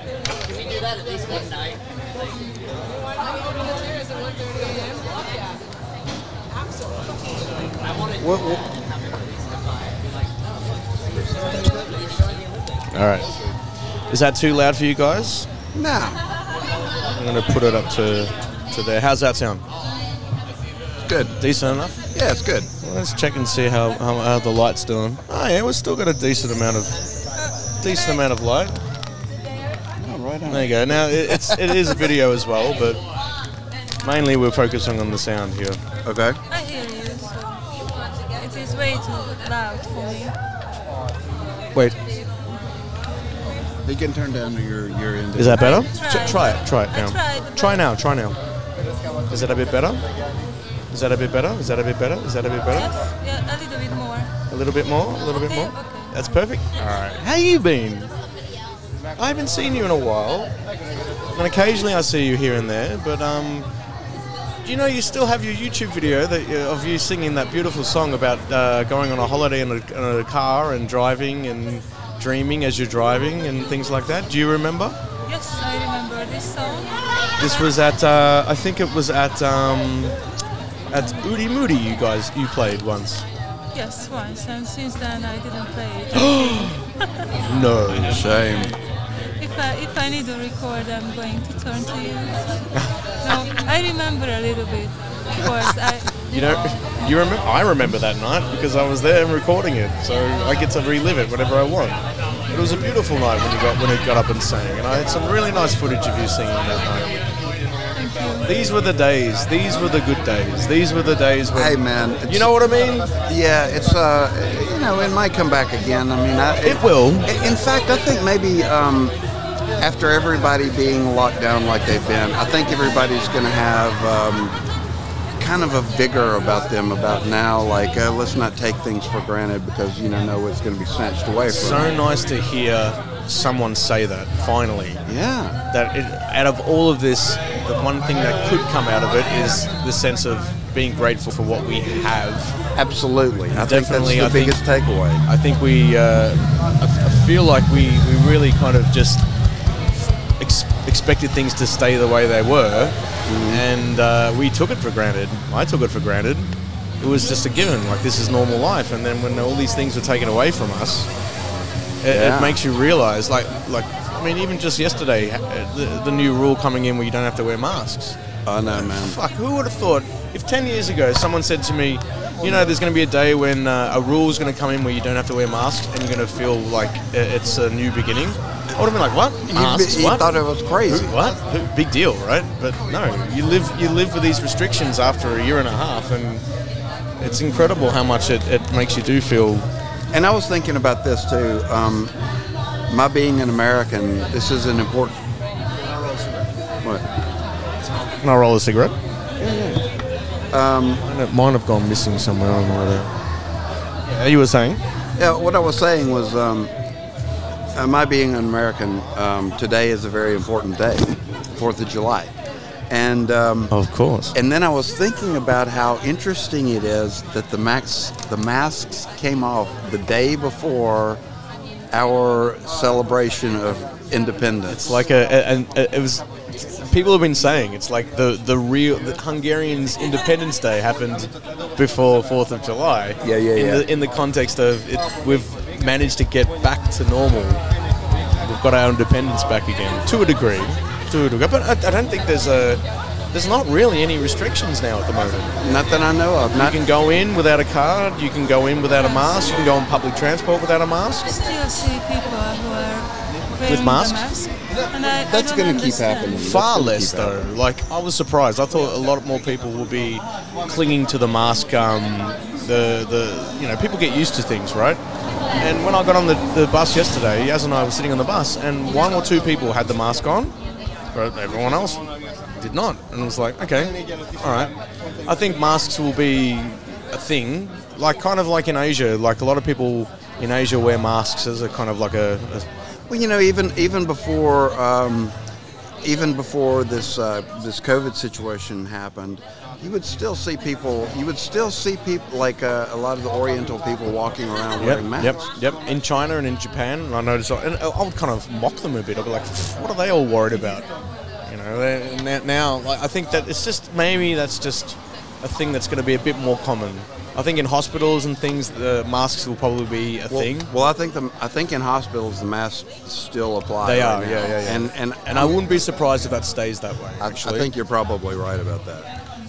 Can we do that at least one night? I want to What, what, All right. Is that too loud for you guys? nah. I'm going to put it up to, to there. How's that sound? Good. Decent enough? Yeah, it's good. Well, let's check and see how, how, how the light's doing. Oh yeah, we've still got a decent amount of decent amount of light. Right on. There you go. Now it, it's it is a video as well, but mainly we're focusing on the sound here. Okay. I hear you, so it is way too loud for me. Wait, You can turn down your your end. is that better? I Ch- try it. Try it now. Try now. Try now. Is that a bit better? Is that a bit better? Is that a bit better? Is that a bit better? Yes, yeah, a little bit more. A little bit more. A little bit more. okay. That's perfect. All right. How you been? I haven't seen you in a while, and occasionally I see you here and there. But um, do you know you still have your YouTube video that you- of you singing that beautiful song about uh, going on a holiday in a, in a car and driving and dreaming as you're driving and things like that? Do you remember? Yes, I remember this song. This was at uh, I think it was at um, at Udi Moody. You guys you played once. Yes, once, and since then I didn't play it. No. Shame. If I if I need to record, I'm going to turn to you. no, I remember a little bit. Of course, I. You know, you remember? I remember that night because I was there and recording it, so I get to relive it whenever I want. It was a beautiful night when you got when it got up and sang, and I had some really nice footage of you singing that night. These were the days. These were the good days. These were the days when. Hey, man. it's- You know what I mean? Yeah, it's uh, you know, it might come back again. I mean, I, It will. In fact, I think maybe um, after everybody being locked down like they've been, I think everybody's going to have um, kind of a vigor about them about now. Like, uh, let's not take things for granted because you know, know it's going to be snatched away from. So you. nice to hear someone say that finally. Yeah. that it, out of all of this, the one thing that could come out of it is the sense of being grateful for what we have. Absolutely. I think that's Definitely, the I think- biggest takeaway. I think we, uh, I, feel like we, we really kind of just expected things to stay the way they were, and uh, we took it for granted. I took it for granted. It was just a given, like this is normal life. And then when all these things were taken away from us, it, Yeah. it makes you realize, like, like I mean, even just yesterday, uh, the, the new rule coming in where you don't have to wear masks. I know, man. Fuck, who would have thought? If 10 years ago someone said to me, you know, there's going to be a day when uh, a rule is going to come in where you don't have to wear masks and you're going to feel like it's a new beginning, I would have been like, what? Masks? you what? thought it was crazy. Who- what? Big deal, right? But no, you live you live with these restrictions after a year and a half, and it's incredible how much it, it makes you do feel. And I was thinking about this too. Um, my being an American, this is an important. What? Can I roll a cigarette? Um, mine have gone missing somewhere on the way there. Yeah, you were saying? Yeah, what I was saying was, um, my being an American, um, today is a very important day, Fourth of July, and um, Of course. and then I was thinking about how interesting it is that the max the masks came off the day before our celebration of independence. It's like a, a, and a- it was. People have been saying it's like the the real the Hungarians' Independence Day happened before Fourth of July. Yeah, yeah, in yeah. The, in the context of it, we've managed to get back to normal. We've got our independence back again to a degree, to a degree. But I, I don't think there's a there's not really any restrictions now at the moment. not that I know of. You can go in without a card. You can go in without a mask. You can go on public transport without a mask. I still see people who are wearing masks? mask. And I, I That's gonna keep happening. Far less keep though. happening. Like I was surprised. I thought a lot more people would be clinging to the mask. Um, the the you know people get used to things, right? And when I got on the, the bus yesterday, Yaz and I were sitting on the bus, and one or two people had the mask on, but everyone else did not, and was like, okay, all right. I think masks will be a thing, like kind of like in Asia. Like a lot of people in Asia wear masks as a kind of like a, a Well, you know, even even before um, even before this uh, this COVID situation happened, you would still see people. You would still see people like uh, a lot of the Oriental people walking around Yep, wearing masks. yep. yep. In China and in Japan, I noticed, and I would kind of mock them a bit. I'd be like, "What are they all worried about?" You know, now, now like, I think that it's just maybe that's just a thing that's going to be a bit more common. I think in hospitals and things, the masks will probably be a Well, thing. well, I think the I think in hospitals the masks still apply. They right are, now. yeah, yeah, yeah. And and And I wouldn't be surprised if that stays that way. I, I think you're probably right about that.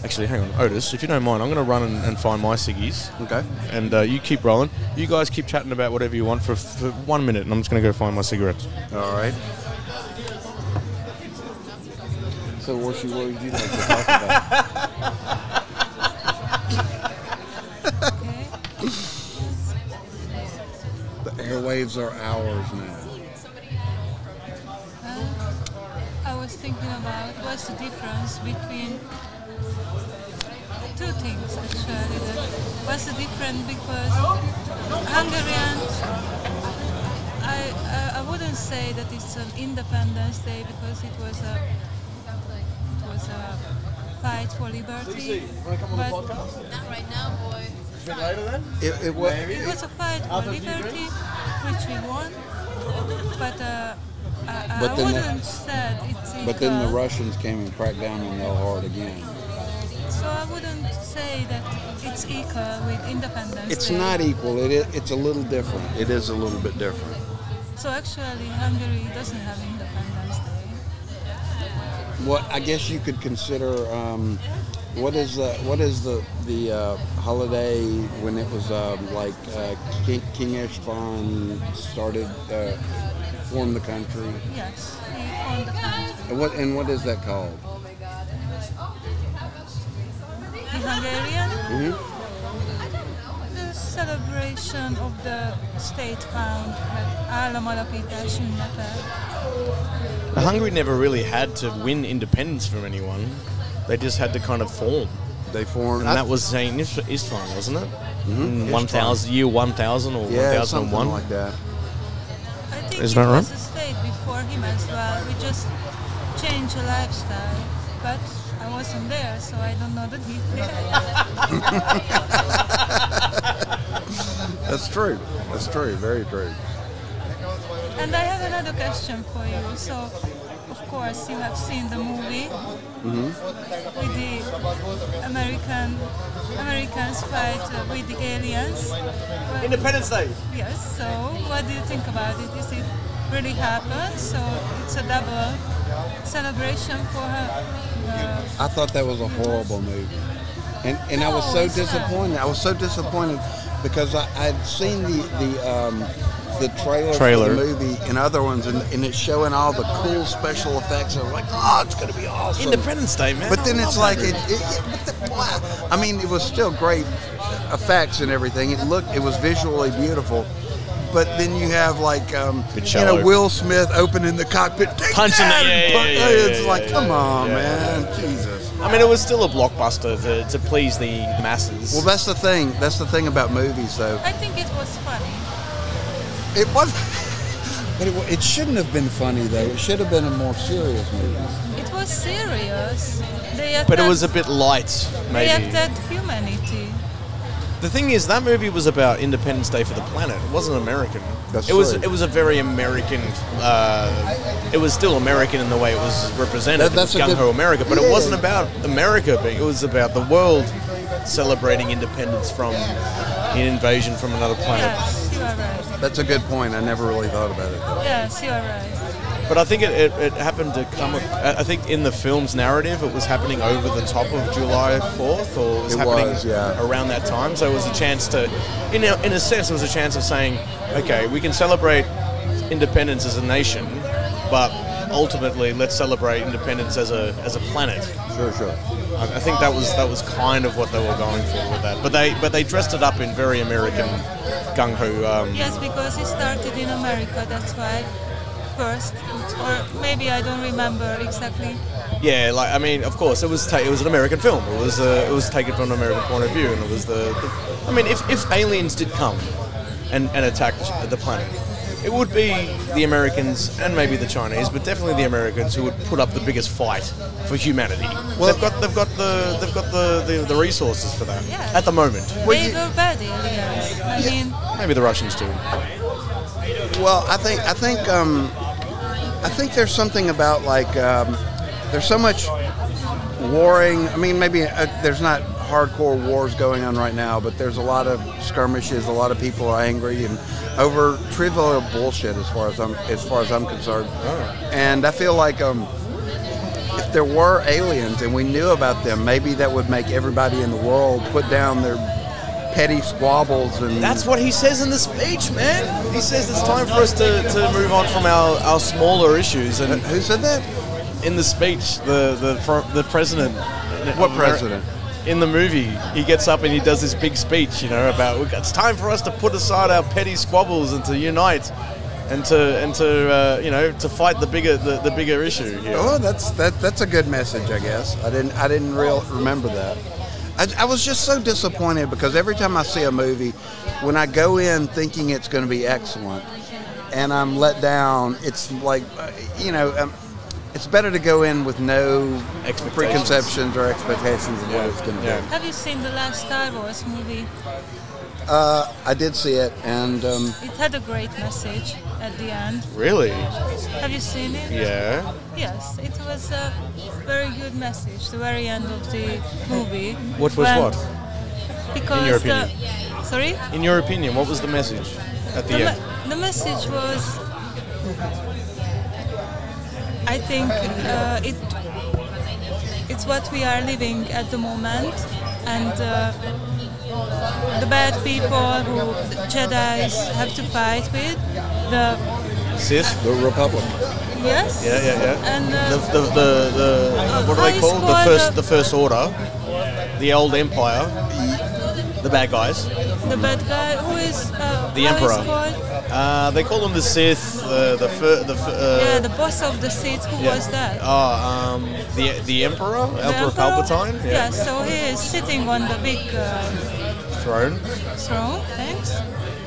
actually, hang on, Otis, if you don't mind, I'm going to run and, and find my ciggies. Okay. And uh, you keep rolling. You guys keep chatting about whatever you want for, for one minute, and I'm just going to go find my cigarettes. All right. So, Oshi, what would you like to talk about? the airwaves are ours now. Uh, I was thinking about what's the difference between two things actually. What's the difference because Hungarians, I, I I wouldn't say that it's an Independence Day because it was a it was a fight for liberty, but Not right now, boy. It, it, wa- it was a fight for liberty which we won. But uh, I, I then the- wouldn't say it's but then the. Russians came and cracked down on them hard again. So I wouldn't say that it's equal with Independence It's Day. not equal. It is, it's a little different. It is a little bit different. So actually, Hungary doesn't have Independence Day. What I guess you could consider. Um, what is the what is the the uh, holiday when it was um, like uh, King, King Esteban started uh, formed the country? Yes, he formed the country. And what and what is that called? The Hungarian, hmm the celebration of the state found, like államalapítás ünnepe. Hungary never really had to win independence from anyone. They just had to kind of form. They formed. And that was Saint Ist- Istvan, wasn't it? Mhm, 1000, year 1000 or yeah, 1001. like that. I think Is it that right? was a state before him as well. We just changed the lifestyle. But I wasn't there, so I don't know the details. That's true. That's true. Very true. and I have another question for you. So, of course, you have seen the movie Mm-hmm. with the American Americans fight uh, with the aliens. Well, Independence Day. yes. So, what do you think about it? Is it really happened? So it's a double celebration for her. Uh, I thought that was a horrible movie, and and I was so it's not. disappointed. I was so disappointed because I I'd seen the the um, the trailer, Trailer. for the movie and other ones, and, and it's showing all the cool special effects. And I'm like, oh, it's gonna be awesome. Independence Day, man. But then it's like it, it, it but the, wow. I mean, it was still great effects and everything. It looked, it was visually beautiful. But then you have like, um, you know. Will Smith opening the cockpit, take Punching that, the- and yeah, punch- yeah, yeah, It's yeah, like, yeah, come yeah, on, yeah, man, Jesus. I mean, it was still a blockbuster to, to please the masses. Well, that's the thing. That's the thing about movies, though. I think it was funny. It was, but it, it shouldn't have been funny though. It should have been a more serious movie. It was serious. They but it was a bit light, maybe. They maybe. attacked humanity. The thing is, that movie was about Independence Day for the planet. It wasn't American. That's it was. true. It was a very American. Uh, it was still American in the way it was represented. That- that's it a was gung ho good- America, but Yeah. it wasn't about America being. It was about the world celebrating independence from an invasion from another planet. Yes, you are right. That's a good point. I never really thought about it. Though. Yes, you are right. But I think it, it, it happened to come. I I think in the film's narrative, it was happening over the top of July 4th, or it was It happening was, yeah. around that time. So it was a chance to, in a, in a sense, it was a chance of saying, okay, we can celebrate independence as a nation, but ultimately, let's celebrate independence as a as a planet. Sure, sure. I, I think that was that was kind of what they were going for with that. But they but they dressed it up in very American gung ho. Um, Yes, because it started in America, that's why first, or maybe I don't remember exactly Yeah, like I mean, of course, it was ta- it was an American film. It was uh, it was taken from an American point of view, and it was the. the I mean, if, if aliens did come and, and attack the planet, it would be the Americans and maybe the Chinese, but definitely the Americans who would put up the biggest fight for humanity. Well- they've got they've got the they've got the, the, the resources for that Yeah. at the moment. They were bad aliens. I mean, Maybe the Russians too. Well, I think I think um, I think there's something about like um, there's so much warring. I mean, maybe uh, there's not hardcore wars going on right now, but there's a lot of skirmishes. A lot of people are angry and over trivial bullshit, as far as I'm as far as I'm concerned. And I feel like um, if there were aliens and we knew about them, maybe that would make everybody in the world put down their petty squabbles and That's what he says in the speech, man. He says it's time for us to, to move on from our, our smaller issues. And who said that? in the speech, the the the president. What president? In the movie, he gets up and he does this big speech, you know, about it's time for us to put aside our petty squabbles and to unite, and to and to uh, you know to fight the bigger the, the bigger issue. Here. Oh, that's that. That's a good message, I guess. I didn't. I didn't real remember that. I, I was just so disappointed because every time I see a movie, when I go in thinking it's going to be excellent, and I'm let down, it's like, uh, you know, um, it's better to go in with no Expectations. preconceptions or expectations of Yeah, what it's going to yeah. be. have you seen the last Star Wars movie? Uh, I did see it, and um, It had a great message at the end. Really? Have you seen it? Yeah. Yes, it was a very good message. The very end of the movie. What was what? Because your the sorry. In your opinion, what was the message at the The, end? me- the message was, I think uh, it it's what we are living at the moment, and uh, the bad people who the Jedi's have to fight with. The Sith? the Republic. yes. Yeah, yeah, yeah. And the, uh, the, the, the what do they call? The first the- the first order, the old empire, the bad guys. the bad guy who is uh, The Emperor. Uh, they call him the Sith. The the the uh, yeah, the boss of the Sith. Who yeah. was that? Oh, um, the the emperor, The Emperor Emperor? Palpatine. Yeah. so he is sitting on the big uh, Throne, throne, thanks,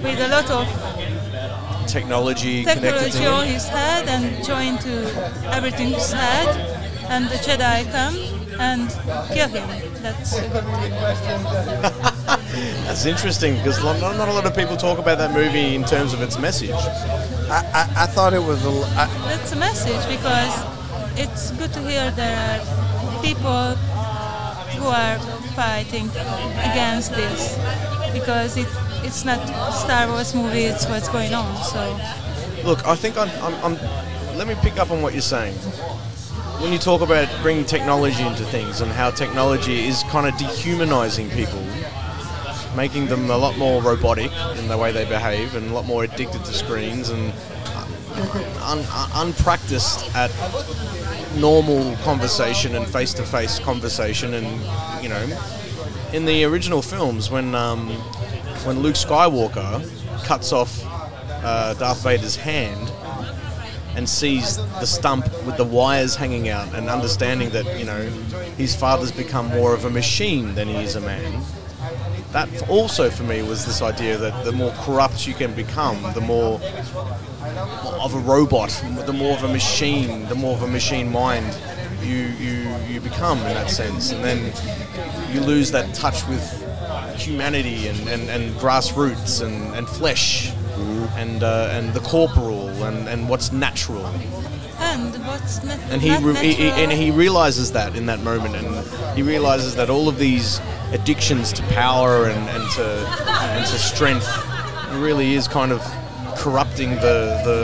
with a lot of technology, technology on his head and joined to everything's head, and the Jedi come and kill him. That's a good thing. That's interesting because not, not a lot of people talk about that movie in terms of its message. I, I, I thought it was a. l- I, That's a message because it's good to hear there are people who are fighting against this because it, it's not Star Wars movie, it's what's going on. So Look, I think I'm, I'm, I'm. Let me pick up on what you're saying. When you talk about bringing technology into things and how technology is kind of dehumanizing people, making them a lot more robotic in the way they behave and a lot more addicted to screens and un, un, unpracticed at normal conversation and face-to-face conversation and you know in the original films when um, when Luke Skywalker cuts off uh, Darth Vader's hand and sees the stump with the wires hanging out and understanding that you know his father's become more of a machine than he is a man that also for me was this idea that the more corrupt you can become the more of a robot the more of a machine the more of a machine mind you you you become in that sense. And then you lose that touch with humanity and, and, and grassroots and, and flesh and uh, and the corporal and, and what's natural and what's not, and he, not re- he, he- and he realizes that in that moment and he realizes that all of these addictions to power and, and to and to strength really is kind of corrupting the the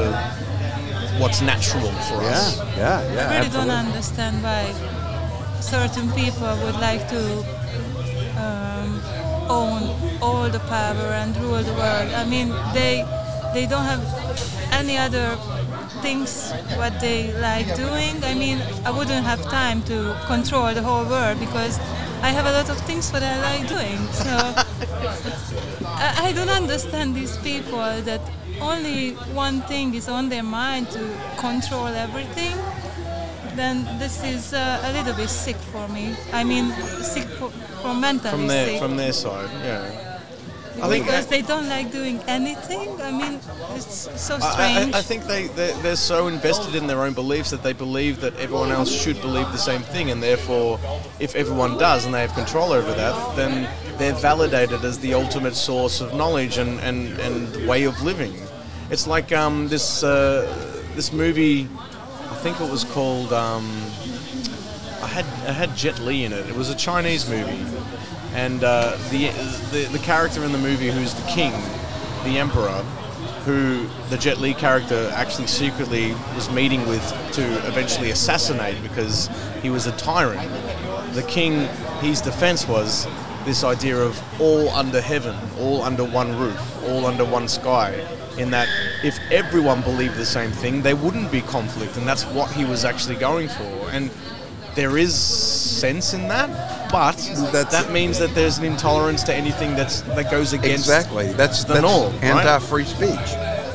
what's natural for yeah, us yeah, yeah. I really don't understand why certain people would like to um, own all the power and rule the world. I mean, they they don't have any other things what they like doing. I mean, I wouldn't have time to control the whole world because I have a lot of things what I like doing. So I, I don't understand these people that only one thing is on their mind to control everything then this is uh, a little bit sick for me. I mean, sick for, for mentally From their sick. from their side, yeah. I think because they don't like doing anything. I mean, it's so I- strange. I, I think they they're, they're so invested in their own beliefs that they believe that everyone else should believe the same thing, and therefore, if everyone does and they have control over that, then they're validated as the ultimate source of knowledge and and, and way of living. It's like um, this uh, this movie. I think it was called. Um, I had I had Jet Li in it. It was a Chinese movie, and uh, the, the the character in the movie who's the king, the emperor, who the Jet Li character actually secretly was meeting with to eventually assassinate because he was a tyrant. The king, his defense was this idea of all under heaven, all under one roof, all under one sky. In that, if everyone believed the same thing, there wouldn't be conflict, and that's what he was actually going for. And there is sense in that, but That's- that means that there's an intolerance to anything that's that goes against Exactly. That's the that's norm, right? anti-free speech.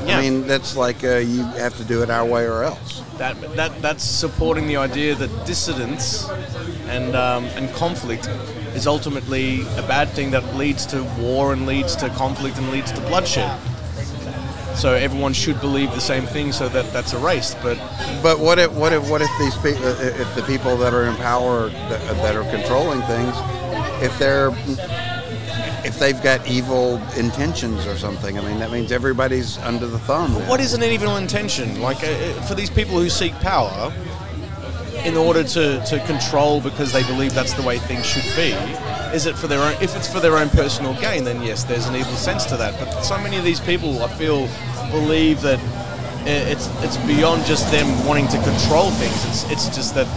Yeah. I mean, that's like uh, you have to do it our way or else. that that that's supporting the idea that dissidence and um, and conflict is ultimately a bad thing that leads to war and leads to conflict and leads to bloodshed. So everyone should believe the same thing, so that that's erased. But But what if what if what if these people if the people that are in power that, that are controlling things, if they're if they've got evil intentions or something, I mean that means everybody's under the thumb. now. what is an evil intention? Like uh, uh, for these people who seek power in order to, to control because they believe that's the way things should be. Is it for their own? If it's for their own personal gain, then yes, there's an evil sense to that. But so many of these people, I feel, believe that it's it's beyond just them wanting to control things. It's it's just that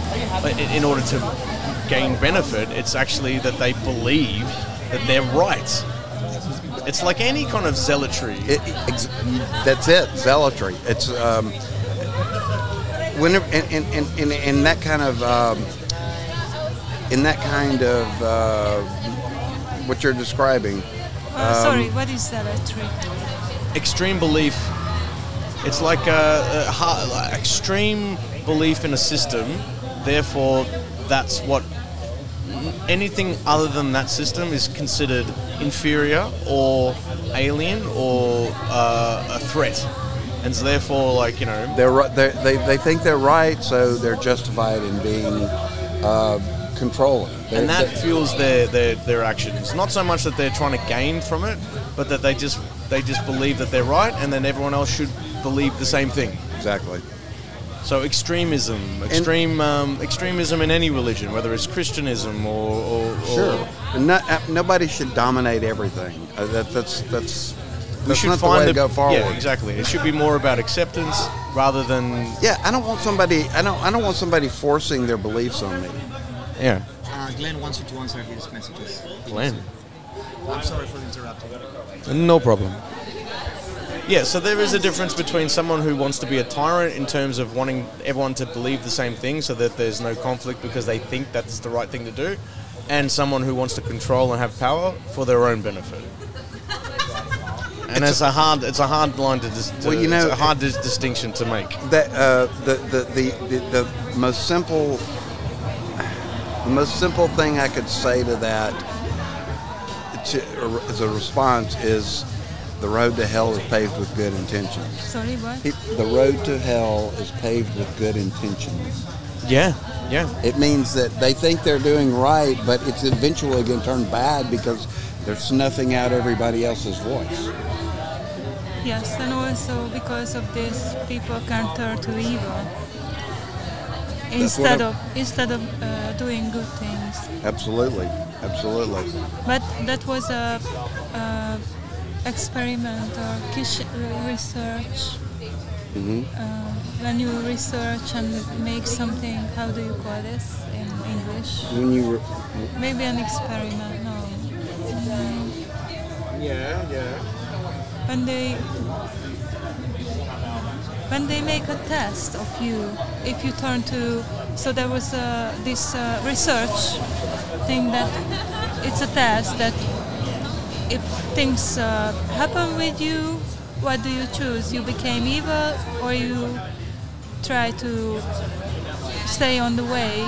in order to gain benefit, it's actually that they believe that they're right. It's like any kind of zealotry. It, ex- that's it, zealotry. It's um, whenever in, in, in, in, in that kind of um, in that kind of uh, what you're describing. Uh, sorry, what is zealotry? extreme belief. It's like a, a ha- extreme belief in a system. Therefore, that's what anything other than that system is considered inferior or alien or uh, a threat. And so, therefore, like you know, They're, they're they they think they're right, so they're justified in being uh, controlling. They're- and that fuels their, their their actions. Not so much that they're trying to gain from it, but that they just they just believe that they're right, and then everyone else should believe the same thing. exactly. So extremism, extreme um, extremism in any religion, whether it's Christianism or, or, or Sure. Uh, nobody should dominate everything. Uh, that, that's that's we that's should not find the way to a- go forward. Yeah, exactly. It should be more about acceptance rather than Yeah, I don't want somebody. I don't. I don't want somebody forcing their beliefs on me. Yeah. Uh, Glenn wants you to answer his messages. Glenn. I'm sorry for interrupting. No problem. Yeah, so there is a difference between someone who wants to be a tyrant in terms of wanting everyone to believe the same thing so that there's no conflict because they think that's the right thing to do, and someone who wants to control and have power for their own benefit. And it's, a hard, it's a hard line to, dis- to Well, you know- it's a hard dis- distinction to make. That uh, the, the, the the the most simple the most simple thing I could say to that to, as a response is the road to hell is paved with good intentions. Sorry, what? The road to hell is paved with good intentions. Yeah, yeah. It means that they think they're doing right, but it's eventually going to turn bad because they're snuffing out everybody else's voice. Yes, and also because of this, people can turn to evil instead of instead of uh, doing good things. Absolutely, absolutely. But that was a, a experiment or research. hmm Uh, when you research and make something, how do you call this in English? When you re- Maybe an experiment. No. Mm, Yeah, yeah. when they when they make a test of you if you turn to so there was uh, this uh, research thing that it's a test that if things uh, happen with you what do you choose you became evil or you try to stay on the way.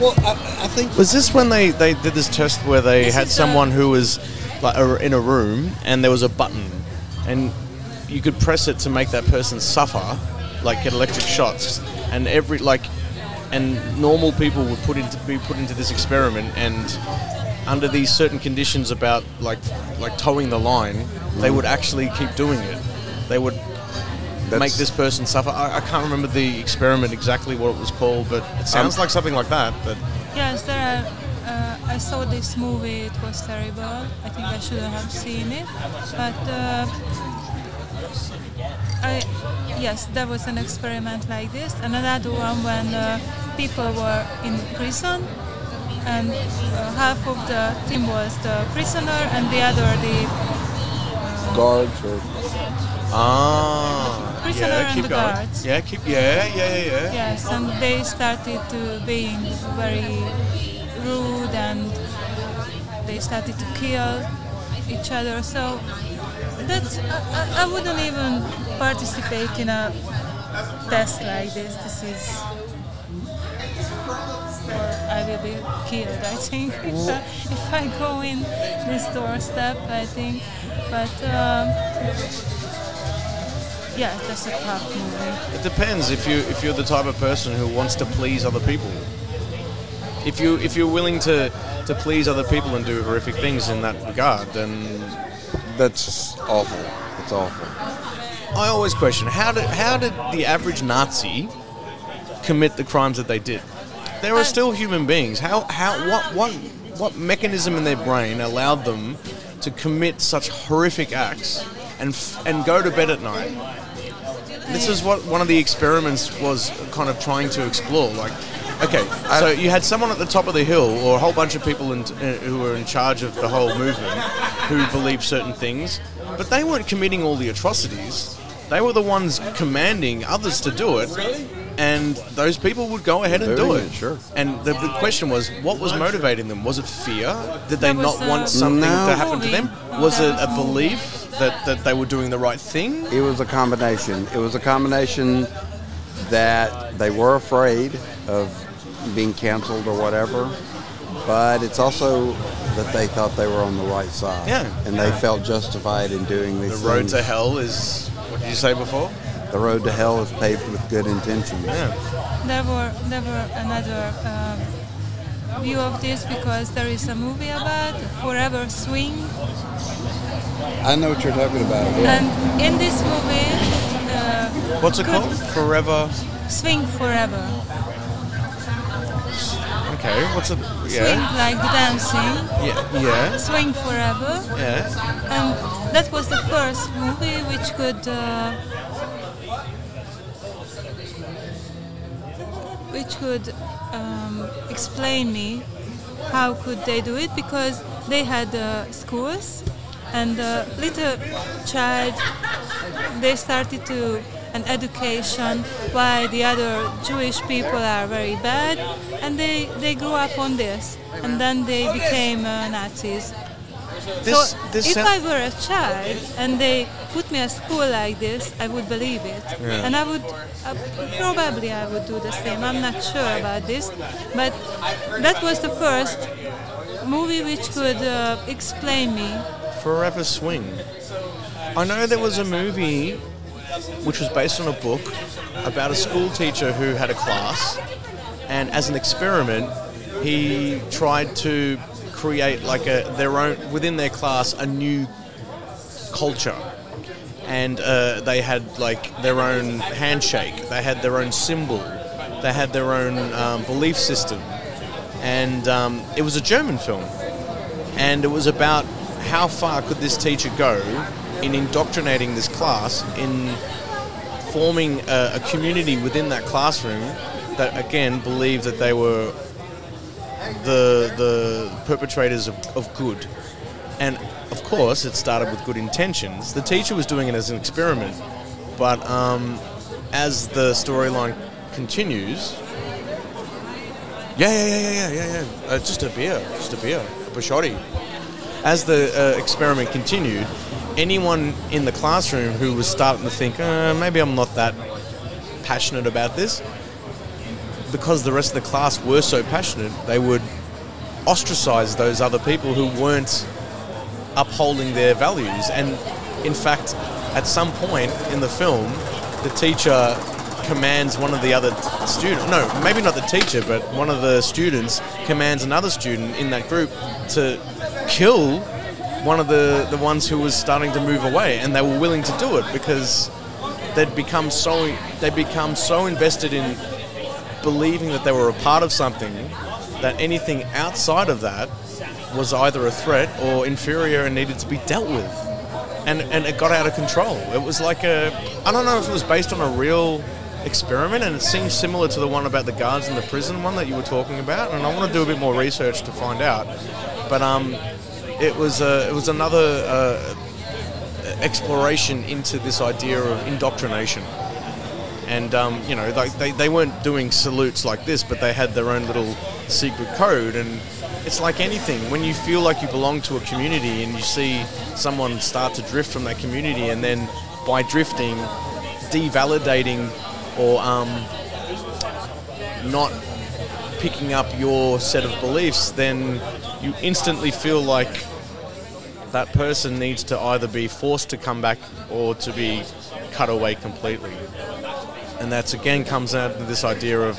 Well, I, I think Was this when they, they did this test where they This had uh, someone who was like a, in a room and there was a button and you could press it to make that person suffer, like get electric shots, and every like, and normal people would put into be put into this experiment and under these certain conditions about like like toeing the line, they would actually keep doing it. They would make this person suffer. I, I can't remember the experiment exactly what it was called, but it sounds like something like that. But Yes, there are. Uh, I saw this movie. It was terrible. I think I shouldn't have seen it, but uh, I yes, there was an experiment like this, and another one when uh, people were in prison, and uh, half of the team was the prisoner, and the other the guards or Ah, Prisoner yeah, and the going. guards. Yeah, keep yeah, yeah, yeah, yeah. Yes, and they started to being very rude and they started to kill each other. So that's I, I- wouldn't even participate in a test like this. This is I will be killed. I think if I, if I go in this doorstep, I think. But um, yeah, that's a tough movie. It depends if you if you're the type of person who wants to please other people. If you if you're willing to to please other people and do horrific things in that regard, then that's awful. It's awful. I always question how did how did the average Nazi commit the crimes that they did? There are um, I- still human beings. How how what what what mechanism in their brain allowed them to commit such horrific acts and f- and go to bed at night? This is what one of the experiments was kind of trying to explore. Like, okay, so you had someone at the top of the hill, or a whole bunch of people in, uh, who were in charge of the whole movement, who believed certain things, but they weren't committing all the atrocities. They were the ones commanding others to do it, and those people would go ahead and do Doing it. it, sure. And the, the question was, what was motivating them? Was it fear? Did they There was not a want something No. to happen to them? Was it a a belief that, that they were doing the right thing? It was a combination. It was a combination that they were afraid of being canceled or whatever, but it's also that they thought they were on the right side. Yeah. And they felt justified in doing these The road things. to hell is what did you say before? the road to hell is paved with good intentions. Yeah. There were there were another um, view of this because there is a movie about Forever Swing, I know what you're talking about. Yeah. and in this movie, uh, What's it called? Forever. Swing Forever. Okay. What's? Swing Yeah. like dancing. Yeah. Yeah. Swing Forever. Yeah. And that was the first movie which could uh, which could um, explain me how could they do it because they had uh, schools and the little child they started to an education why the other Jewish people are very bad and they, they grew up on this and then they became uh, Nazis. This. so this. if I were a child and they put me at school like this, I would believe it, Yeah. and I would uh, probably I would do the same. I'm not sure about this, but that was the first movie which could uh, explain me. Forever Swing. I know there was a movie which was based on a book about a school teacher who had a class, and as an experiment, he tried to create like a their own within their class a new culture. And uh, they had like their own handshake. They had their own symbol. They had their own um, belief system. And um, it was a German film and it was about how far could this teacher go in indoctrinating this class in forming a, a community within that classroom that again believed that they were the the perpetrators of, of good. And of course it started with good intentions. The teacher was doing it as an experiment. But um, as the storyline continues yeah yeah yeah yeah yeah yeah uh, just a beer just a beer a Biscotti as the uh, experiment continued, anyone in the classroom who was starting to think, uh, maybe I'm not that passionate about this, because the rest of the class were so passionate, they would ostracize those other people who weren't upholding their values. And in fact, at some point in the film, the teacher commands one of the other students, no, maybe not the teacher, but one of the students commands another student in that group to kill one of the, the ones who was starting to move away. And they were willing to do it because they'd become so they'd become so invested in believing that they were a part of something that anything outside of that was either a threat or inferior and needed to be dealt with. And, and it got out of control. It was like a, I don't know if it was based on a real experiment, and it seems similar to the one about the guards in the prison one that you were talking about. And I want to do a bit more research to find out. But um, it was uh, it was another uh, exploration into this idea of indoctrination. And um, you know like they, they weren't doing salutes like this but they had their own little secret code. And it's like anything when you feel like you belong to a community and you see someone start to drift from that community and then by drifting devalidating or um, not picking up your set of beliefs then you instantly feel like that person needs to either be forced to come back or to be cut away completely and that's again comes out of this idea of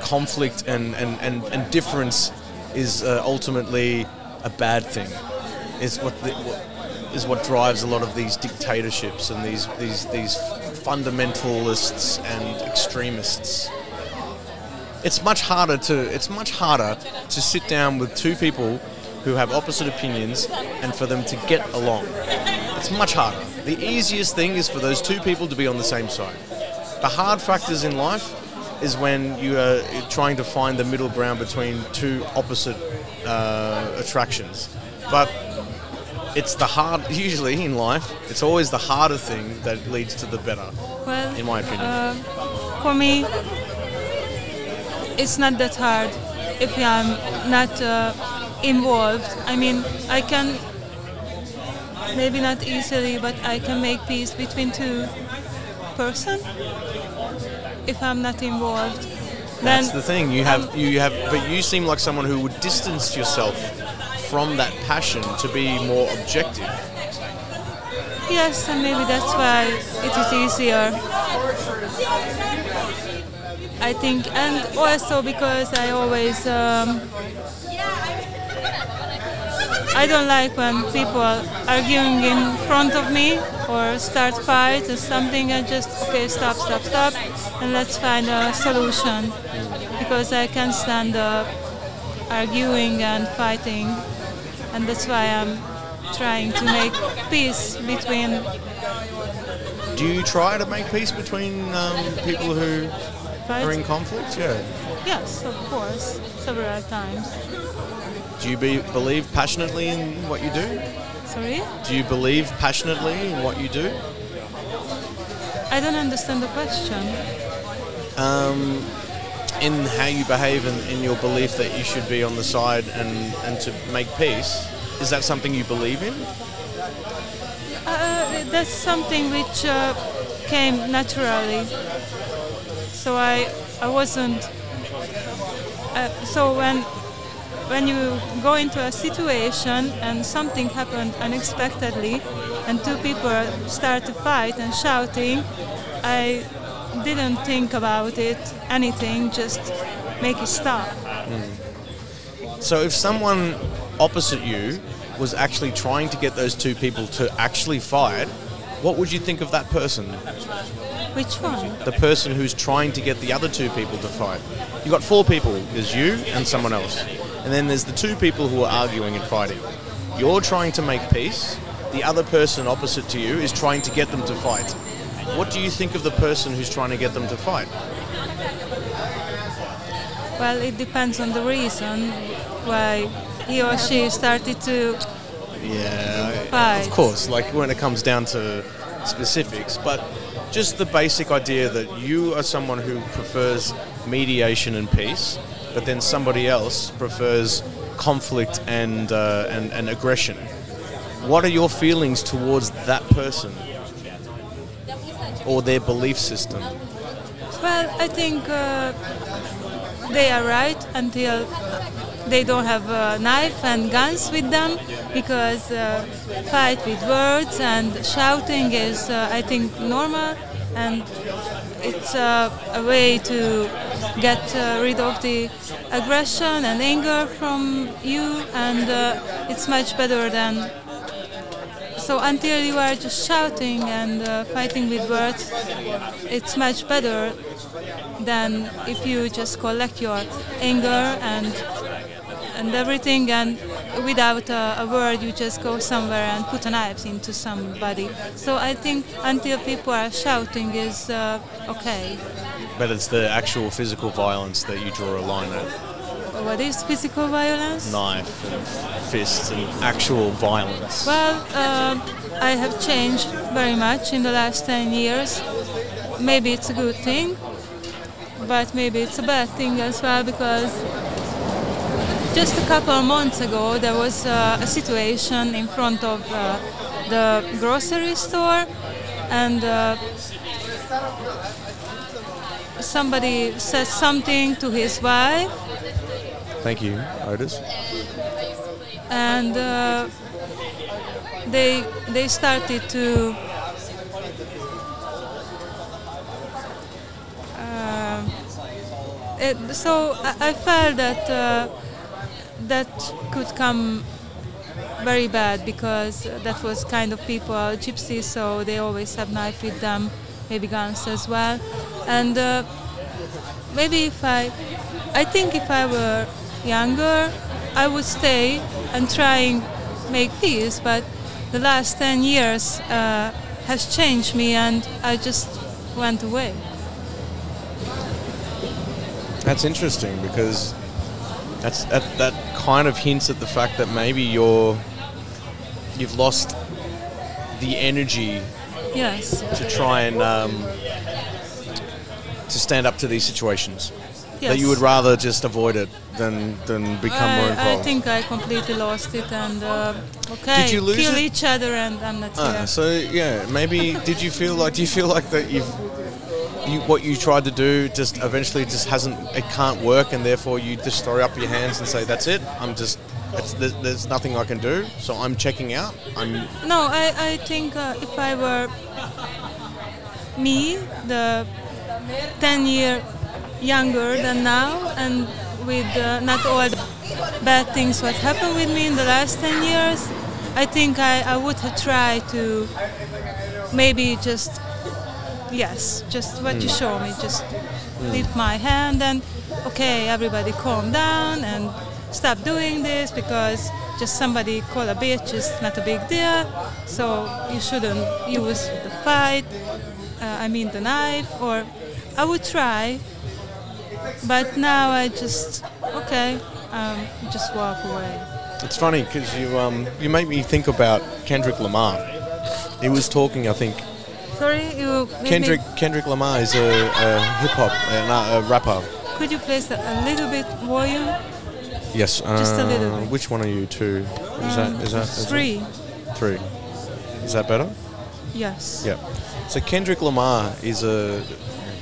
conflict and, and, and, and difference is uh, ultimately a bad thing. Is what, the, what is what drives a lot of these dictatorships and these these these fundamentalists and extremists. It's much harder to it's much harder to sit down with two people who have opposite opinions and for them to get along. It's much harder. The easiest thing is for those two people to be on the same side. The hard factors in life is when you are trying to find the middle ground between two opposite uh, attractions. But it's the hard, usually in life, it's always the harder thing that leads to the better, Well, in my opinion. uh, for me, it's not that hard if I'm not uh, involved. I mean, I can maybe not easily, but I can make peace between two person if I'm not involved. Then That's the thing. You have you have, but you seem like someone who would distance yourself from that passion to be more objective. yes, and maybe that's why it is easier. I think, and also because I always. Um, I don't like when people are arguing in front of me or start fight or something. I just okay, stop, stop, stop, and let's find a solution because I can't stand uh, arguing and fighting, and that's why I'm trying to make peace between. Do you try to make peace between um, people who are in Fight. conflict? Yeah. Yes, of course, several times. Do you be, believe passionately in what you do? Sorry, Do you believe passionately in what you do? I don't understand the question. Um, in how you behave and in your belief that you should be on the side and, and to make peace, is that something you believe in? Uh, that's something which uh, came naturally. So I, I wasn't. Uh, so when, when you go into a situation and something happened unexpectedly, and two people start to fight and shouting, I didn't think about it, anything, just make it stop. Hmm. So if someone opposite you was actually trying to get those two people to actually fight, what would you think of that person? Which one? The person who's trying to get the other two people to fight. You've got four people. There's you and someone else. And then there's the two people who are arguing and fighting. You're trying to make peace. The other person opposite to you is trying to get them to fight. What do you think of the person who's trying to get them to fight? Well, it depends on the reason why he or she started to Yeah, Fight. of course. Like when it comes down to specifics, but just the basic idea that you are someone who prefers mediation and peace, but then somebody else prefers conflict and uh, and, and aggression. What are your feelings towards that person or their belief system? Well, I think uh, they are right until they don't have a knife and guns with them because uh, fight with words and shouting is, uh, I think, normal and it's uh, a way to get uh, rid of the aggression and anger from you and uh, it's much better than so until you are just shouting and uh, fighting with words, it's much better than if you just collect your anger and and everything and without a, a word you just go somewhere and put a knife into somebody. So I think until people are shouting is uh, okay. But it's the actual physical violence that you draw a line at. What is physical violence? Knife and fists and actual violence. Well, um I have changed very much in the last 10 years. Maybe it's a good thing, but maybe it's a bad thing as well because just a couple of months ago there was uh, a situation in front of uh, the grocery store and uh, somebody said something to his wife Thank you, Otis. and uh, they they started to uh, it, so I, I felt that uh, that could come very bad because that was kind of people gypsies so they always have knife with them maybe guns as well and uh, maybe if I I think if I were younger I would stay and trying make peace but the last 10 years uh, has changed me and I just went away. That's interesting because that's that, that kind of hints at the fact that maybe you're you've lost the energy Yes. to try and um, to stand up to these situations. yes. That you would rather just avoid it than than become more I, I think I completely lost it and uh, okay, Did you lose kill it? each other and I'm not Ah, so yeah, maybe did you feel like do you feel like that you've you, what you tried to do just eventually just hasn't it can't work and therefore you just throw up your hands and say that's it. I'm just there's, there's nothing I can do. So I'm checking out. I'm No, I, I think uh, if I were me, the 10 year younger than now, and with uh, not all the bad things what happened with me in the last 10 years, I think I, I would have tried to maybe just, yes, just what you show me, just lift my hand and, okay, everybody calm down and stop doing this because just somebody call a bitch is not a big deal. So you shouldn't use the fight, uh, I mean the knife, or I would try, but now I just, okay, um, just walk away. it's funny because you um you make me think about Kendrick Lamar he was talking I think Sorry, you made me- Kendrick Kendrick Lamar is a, a hip hop uh, a rapper could you place a, a little bit volume? yes Just a little uh, bit. which one are you two is that is that is that- Three, three is that better yes. Yeah. So Kendrick Lamar is a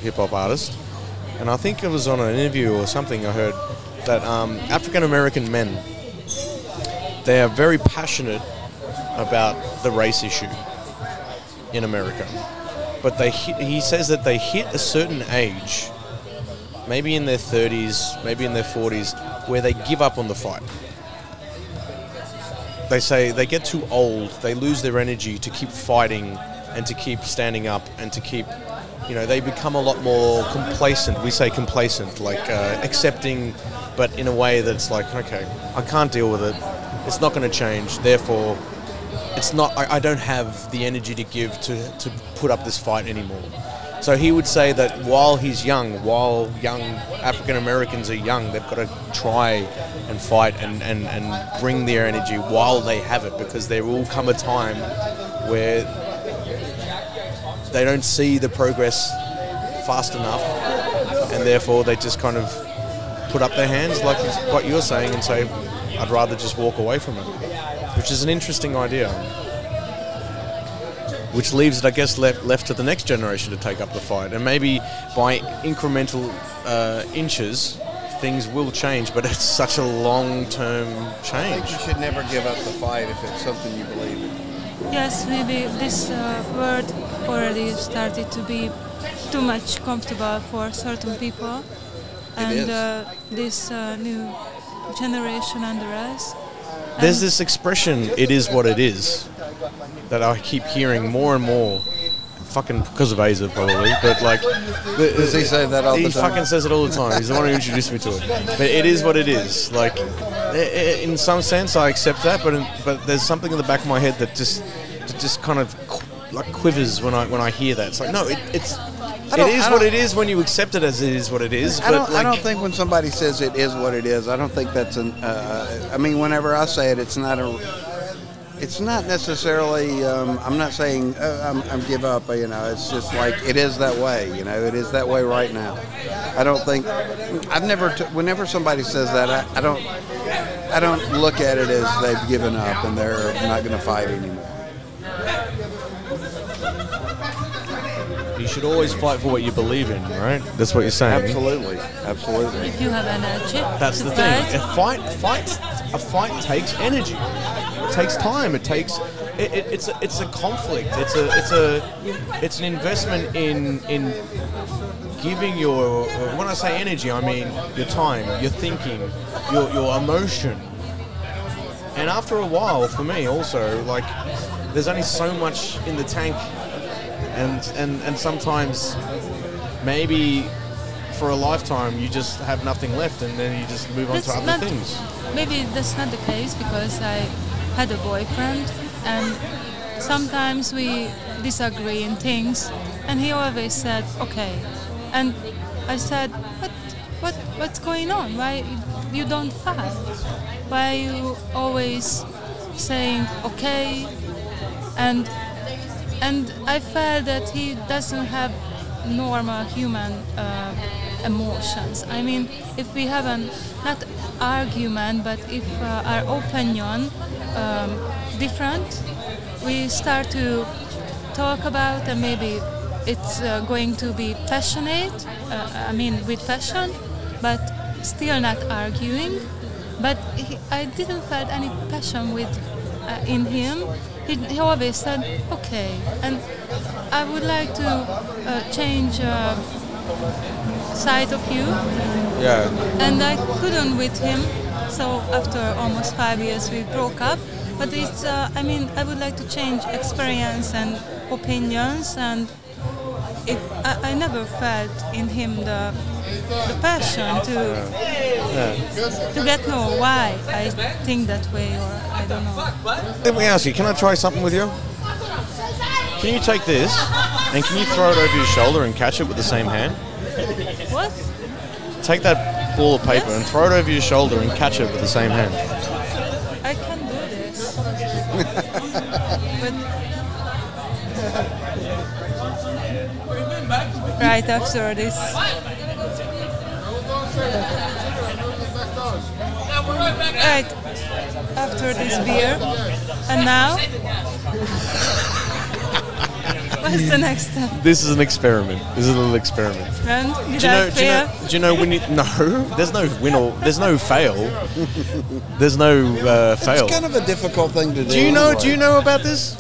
hip hop artist, and I think it was on an interview or something I heard that um, African American men they are very passionate about the race issue in America, but they hit, he says that they hit a certain age, maybe in their 30s, maybe in their 40s, where they give up on the fight they say they get too old, they lose their energy to keep fighting and to keep standing up and to keep, you know, they become a lot more complacent. We say complacent, like uh, accepting, but in a way that's like, okay, I can't deal with it. It's not going to change. Therefore, it's not. I, I don't have the energy to give to to put up this fight anymore. So he would say that while he's young, while young African Americans are young, they've got to try and fight and, and, and bring their energy while they have it because there will come a time where they don't see the progress fast enough and therefore they just kind of put up their hands like what you're saying and say, I'd rather just walk away from it, which is an interesting idea. which leaves it, I guess, left left to the next generation to take up the fight, and maybe by incremental uh, inches, things will change. But it's such a long-term change. I think change. you should never give up the fight if it's something you believe in. Yes, maybe this uh, word already started to be too much comfortable for certain people, and is. Uh, this uh, new generation under us. There's this expression, "It is what it is," that I keep hearing more and more. Fucking because of Aza, probably, but like, Does he say that all he the time? fucking says it all the time. He's the one who introduced me to it. But it is what it is. Like, in some sense, I accept that, but in, but there's something in the back of my head that just that just kind of qu- like quivers when I when I hear that. It's like, no, it, it's it is what it is when you accept it as it is what it is. I but don't. like, I don't think when somebody says it is what it is. I don't think that's an. Uh, I mean, whenever I say it, it's not a. It's not necessarily. Um, I'm not saying uh, I'm, I'm give up. You know, it's just like it is that way. You know, it is that way right now. I don't think. I've never. T- whenever somebody says that, I, I don't. I don't look at it as they've given up and they're not going to fight anymore. Should always fight for what you believe in, right? That's what you're saying. Absolutely, absolutely. if you have energy That's to the thing. A fight, fight, a fight takes energy. It takes time. It takes. It, it, it's a, it's a conflict. It's a it's a it's an investment in in giving your. When I say energy, I mean your time, your thinking, your your emotion. And after a while, for me also, like there's only so much in the tank, and and and sometimes maybe for a lifetime you just have nothing left, and then you just move on to other things. Maybe that's not the case because I had a boyfriend and sometimes we disagree in things and he always said okay. And I said what what what's going on? Why you don't fight? Why are you always saying okay? And and I felt that he doesn't have normal human uh, emotions. I mean, if we have an not argument, but if uh, our opinion um, different, we start to talk about, and maybe it's uh, going to be passionate. Uh, I mean, with passion, but still not arguing. But he, I didn't felt any passion with uh, in him. He, he always said, okay. And I would like to uh, change uh, side of you. Yeah. And I couldn't with him. So after almost five years, we broke up. But it's, uh, I mean, I would like to change experience and opinions. And it, I, I never felt in him the, the passion to, to get know why I think that way or I don't know. Let me ask you, can I try something with you? Can you take this and can you throw it over your shoulder and catch it with the same hand? What? Take that ball of paper and throw it over your shoulder and catch it with the same hand. I can do this. but right after this. Right after this beer. And now? What's the next step? This is an experiment. This is a little experiment. And Do you know? I Do you know? Do you know when you no? There's no win or there's no fail. There's no uh, fail. It's kind of a difficult thing to do. Do you know? anyway. Do you know about this?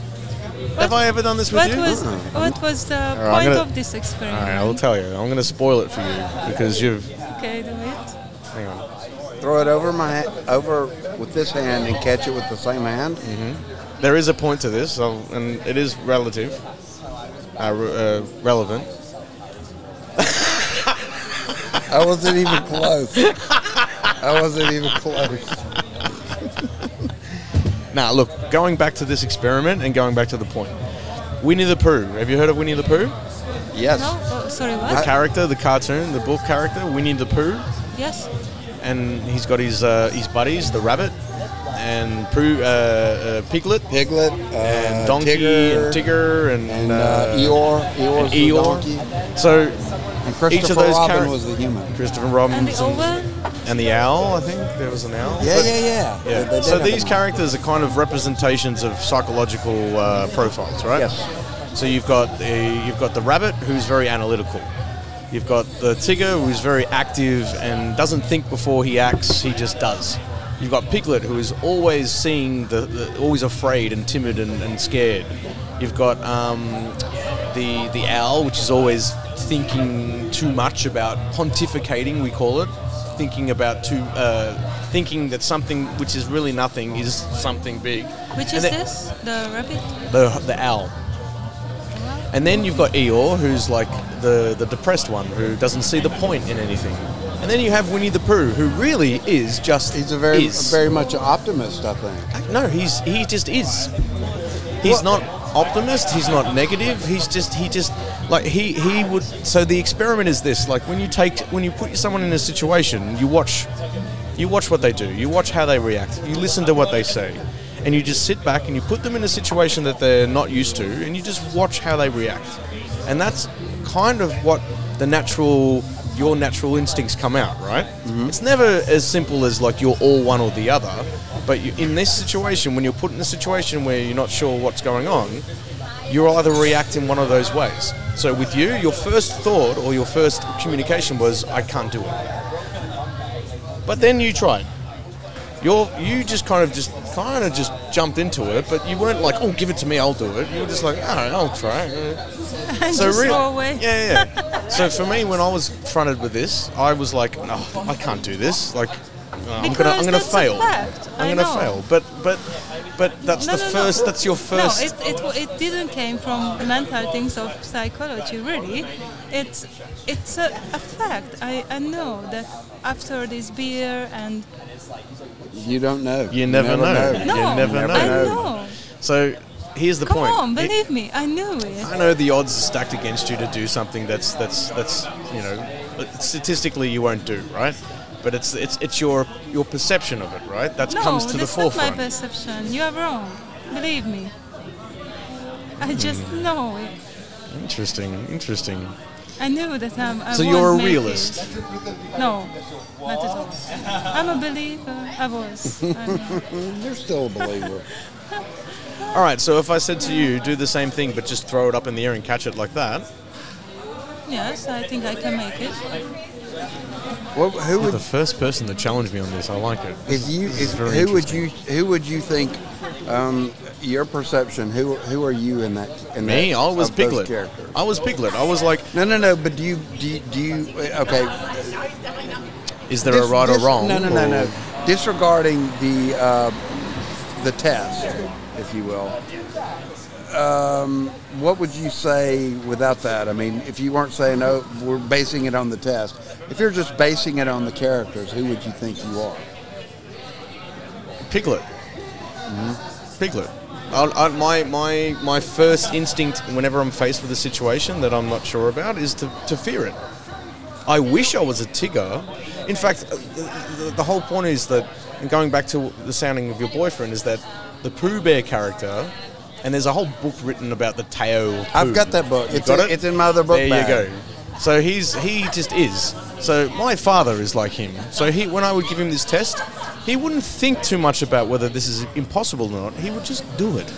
Have I ever done this with What you? was what was the I'm point gonna- of this All experiment? right, I'll tell you. I'm going to spoil it for you because you've. Okay, do it. Hang on. Throw it over my over with this hand and catch it with the same hand. Mm-hmm. There is a point to this, so, and it is relative, uh, uh, relevant. I wasn't even close. I wasn't even close. Now, look, going back to this experiment and going back to the point. Winnie the Pooh. Have you heard of Winnie the Pooh? Yes. No? Oh, sorry, The what? character, the cartoon, the book character, Winnie the Pooh, yes? and he's got his uh, his buddies, the rabbit, and Pooh, uh, uh, Piglet, Piglet, uh, and Donkey, Tigger, and Tigger, and, and uh, Eeyore. Eeyore's the Eeyore. donkey. So And Christopher each of those Robin charac- was the human. Christopher Robin And Robinson the oval? And the owl. I think there was an owl. Yeah, But- yeah, yeah. Yeah. they did So these characters are kind of representations of psychological uh, profiles, right? Yes. So you've got the you've got the rabbit who's very analytical. You've got the Tigger who's very active and doesn't think before he acts. He just does. You've got Piglet who is always seeing the, the always afraid and timid and, and scared. You've got um, the the owl which is always thinking too much about pontificating. We call it thinking about too uh, thinking that something which is really nothing is something big. Which And is this? The rabbit? the the owl. And then you've got Eeyore, who's like the the depressed one, who doesn't see the point in anything. And then you have Winnie the Pooh, who really is just He's a very, is. very much an optimist, I think. no, he's he just is. He's Well- not optimist. He's not negative. He's just he just like he he would. So the experiment is this: like when you take when you put someone in a situation, you watch you watch what they do. You watch how they react. You listen to what they say. And you just sit back and you put them in a situation that they're not used to and you just watch how they react. And that's kind of what the natural your natural instincts come out, right? Mm-hmm. It's never as simple as like you're all one or the other, but you, in this situation when you're put in a situation where you're not sure what's going on, you'll either react in one of those ways. So with you, your first thought or your first communication was I can't do it. But then you tried. You're you just kind of just kind of just jumped into it, but you weren't like, "Oh, give it to me, I'll do it." You were just like, "All right, I'll try." And So just really, go away. yeah, yeah. so for me, when I was fronted with this, I was like, "No, I can't do this." Like, uh, I'm gonna, I'm gonna fail. I'm gonna fail. But, but, but that's No, the no. first. That's your first. No, it, it, it didn't came from mental things of psychology, really. It's it's a, a fact. I, I know that after this beer and You don't know. You never know. no, You never know. I know. So here's the Come point. on, It- believe me, I knew it. I know the odds are stacked against you to do something that's that's that's you know statistically you won't do right, but it's it's it's your your perception of it right that no, comes to the forefront. that's not my perception. You are wrong. Believe me. I just Hmm. know it. Interesting, interesting. I knew that I'm. I So you're a realist. It. No, not at all. I'm a believer. I was. You're still a believer. All right, so if I said to you, do the same thing but just throw it up in the air and catch it like that, yes, I think I can make it. Well, who you're would the first person to challenge me on this. I like it. if you This is if, very who would you who would you think um, your perception who who are you in that in Me, that, I was Piglet. I was Piglet. I was like, No, no, no. But do you do you, do you okay? is there a right dis- or wrong? No, no, no, no. Disregarding the uh, the test, if you will. Um, what would you say without that? I mean, if you weren't saying, "Oh, we're basing it on the test," if you're just basing it on the characters, who would you think you are? Piglet. Piglet. I, I, my, my, my first instinct whenever I'm faced with a situation that I'm not sure about is to, to fear it. I wish I was a Tigger. In fact, uh, the, the, whole point is that, and going back to the sounding of your boyfriend, is that the Pooh Bear character, and there's a whole book written about the Tao I've got that book. You got in- it? it's in my other book There bag. you go. So he's he just is. So my father is like him. So he when I would give him this test, he wouldn't think too much about whether this is impossible or not. He would just do it.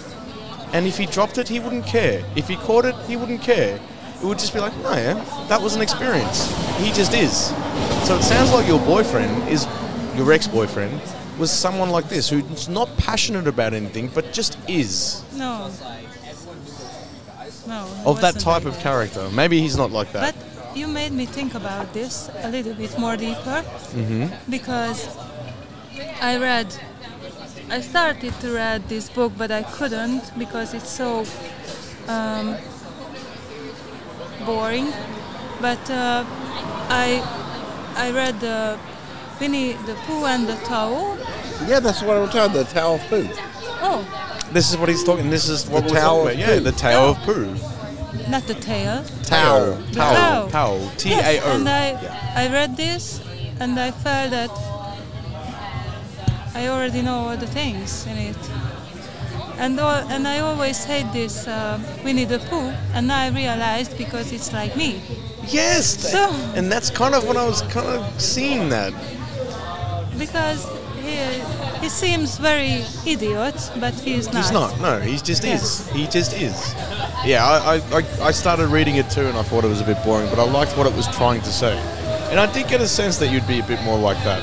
And if he dropped it, he wouldn't care. If he caught it, he wouldn't care. It would just be like, oh yeah, that was an experience. He just is. So it sounds like your boyfriend is your ex-boyfriend was someone like this who's not passionate about anything but just is No. No. of that type like of that. character. Maybe he's not like that. But you made me think about this a little bit more deeper Mm-hmm. because I read, I started to read this book, but I couldn't because it's so um, boring. But uh, I, I read the Winnie the Pooh and the Towel. Yeah, that's what I'm talking. The Tao of Pooh. Oh, This is what he's talking. This is what The we're Tao talking about. Yeah, Pooh. the Tao of Pooh. Not the tail. Tao. The Tao. Tao. Tao. T A Yes, and O. I, I read this and I felt that I already know all the things in it. And, all, and I always hate this uh, Winnie the Pooh, and now I realized because it's like me. Yes. So- and that's kind of when I was kind of seeing that. Because he, He seems very idiot, but he's not. He's not. No, he just is. He just is. Yeah, I, I, I- I started reading it too, and I thought it was a bit boring, but I liked what it was trying to say, and I did get a sense that you'd be a bit more like that.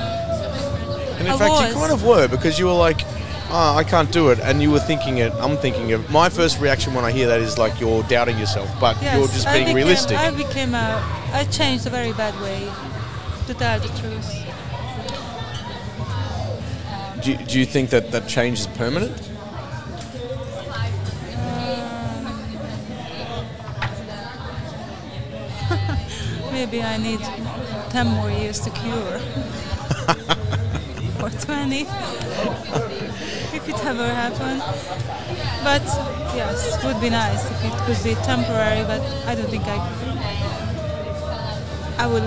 And in I fact, was. you kind of were because you were like, "Ah, I can't do it," and you were thinking it. I'm thinking it. my first reaction when I hear that is like you're doubting yourself, but Yes, you're just I being became, realistic. I became a. I changed a very bad way, to tell the truth. Do, you- do you think that that change is permanent? Maybe I need 10 more years to cure. or 20. if it ever happened. But yes, it would be nice if it could be temporary, but I don't think I I would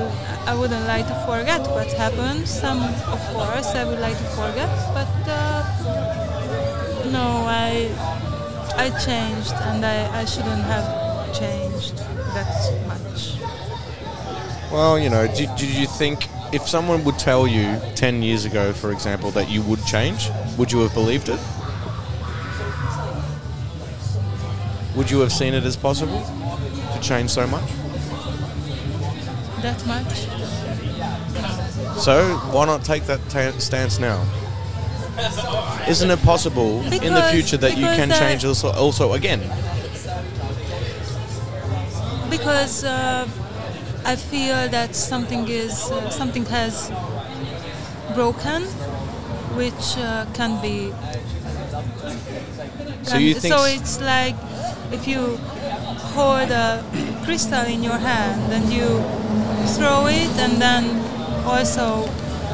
I wouldn't like to forget what happened. Some of course I would like to forget, but uh, no, I I changed and I, I shouldn't have changed that much. Well, you know, did, did you think if someone would tell you 10 years ago, for example, that you would change, would you have believed it? Would you have seen it as possible to change so much? That much? So, why not take that ta- stance now? Isn't it possible in the future that you can I- change also, also again? Because uh, I feel that something is uh, something has broken, which uh, can be. So you think so it's like if you hold a crystal in your hand and you throw it and then also